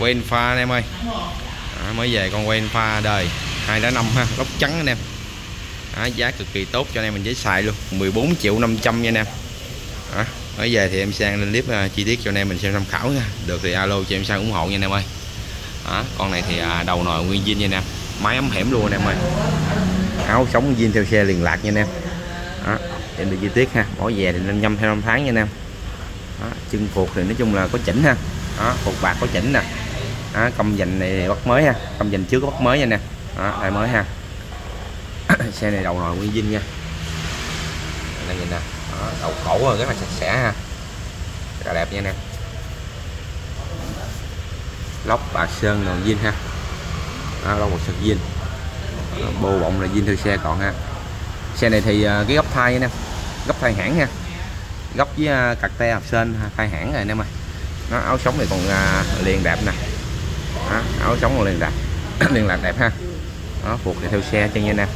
quen pha anh em ơi. À, mới về con quen pha đời. Hai đá năm ha lốc trắng anh em. À, giá cực kỳ tốt cho anh em mình dễ xài luôn. 14 triệu 500 nha anh em. À, mới về thì em sang lên clip uh, chi tiết cho anh em mình xem tham khảo nha. Được thì alo cho em sang ủng hộ nha anh em ơi. À, con này thì à, đầu nồi nguyên zin nha anh em. Máy ấm hẻm luôn anh em ơi. Áo sống zin theo xe liền lạc nha anh em. À, em được chi tiết ha. Bỏ về thì lên nhâm theo năm tháng nha anh em. À, chân phục thì nói chung là có chỉnh ha. Đó, phục bạc có chỉnh nè đó, công dành này bắt mới ha. Công dành trước có bắt mới nha nè. Đó, đây mới ha. Xe này đầu nồi nguyên dinh nha. Đây nhìn nè. Đó, đầu cổ rất là sạch sẽ ha. Rất là đẹp nha nè. Lóc bạc sơn là zin ha. Đó, lóc bạc sơn zin. Bô bọng là zin theo xe còn ha. Xe này thì à, cái góc thai nha em góc thai hãng nha, góc với à, cạc te hộp sên à, thai hãng rồi anh em ơi nó áo sống này còn liền đẹp nè đó, áo sống liền lạc. Liền lạc đẹp ha. Đó phục thì theo xe cho nha nè.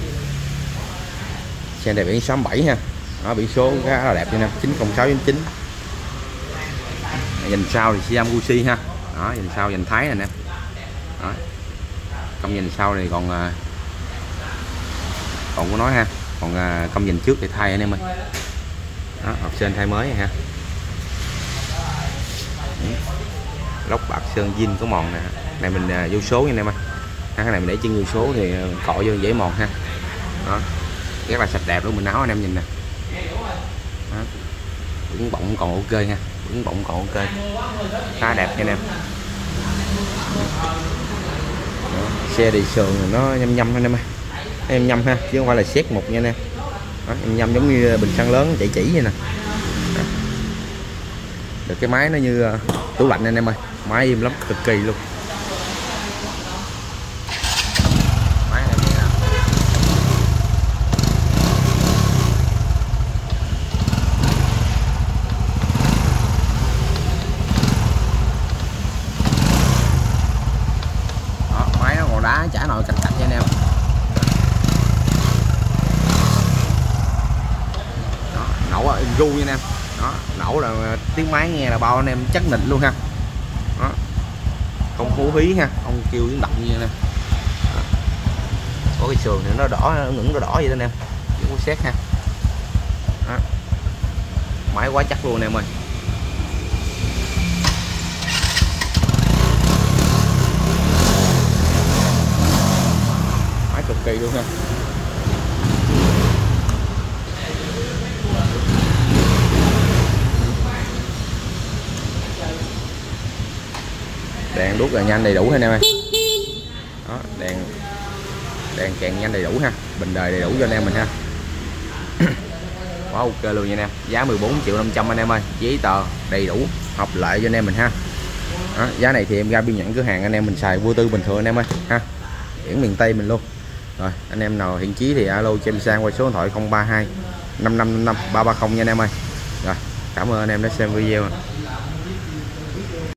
Xe này biển 67 ha. Đó biển số khá là đẹp nha nè. 906.9 dành sau thì Siam Gucci ha. Đó dành sau dành Thái này nè. Đó. Công dành sau thì còn à, còn có nói ha. Còn à, công dành trước thì thay anh em ơi. Đó, học sinh thay mới ha. Ừ lóc bạc sơn zin có mòn nè. Này mình à, vô số nha anh em ơi. Ha, cái này mình để chân vô số thì à, cọ vô dễ mòn ha. Đó. Rất là sạch đẹp luôn mình áo anh em nhìn nè. Đó. bững bọng còn ok nha bững bọng còn ok. Khá đẹp nha anh em. Đó. xe đi sườn nó nhâm nhâm anh em ơi. Em nhâm ha chứ không phải là xét một nha anh em. Đó, em nhâm giống như à, bình xăng lớn chạy chỉ vậy nè. Rồi cái máy nó như ờ, tủ lạnh anh em ơi. Máy im lắm cực kỳ luôn. Máy này như nào? Đó, máy nó còn đá chả nồi cạnh cạnh nha anh em. Đó, nổ ở ru nha anh em đó, nổ là tiếng máy nghe là bao anh em chắc nịnh luôn ha. Đó. Không phú hí ha, không kêu tiếng động như nè. Có cái sườn thì nó đỏ nó ngưỡng nó đỏ vậy đó anh em chứ xét ha. Đó. máy quá chắc luôn anh em ơi. Máy cực kỳ luôn ha. Đèn đuốc là nhanh đầy đủ ha anh em ơi? Đó đèn đèn càng nhanh đầy đủ ha. Bình đời đầy đủ cho anh em mình ha. Quá ok luôn nha anh em. Giá 14 triệu 500 anh em ơi. Giấy tờ đầy đủ hợp lệ cho anh em mình ha. Đó, giá này thì em ra biên nhận cửa hàng anh em mình xài vô tư bình thường anh em ơi ha. Biển miền Tây mình luôn. Rồi anh em nào hiện chí thì alo cho em sang qua số điện thoại 032 5555 330 nha anh em ơi. Rồi cảm ơn anh em đã xem video.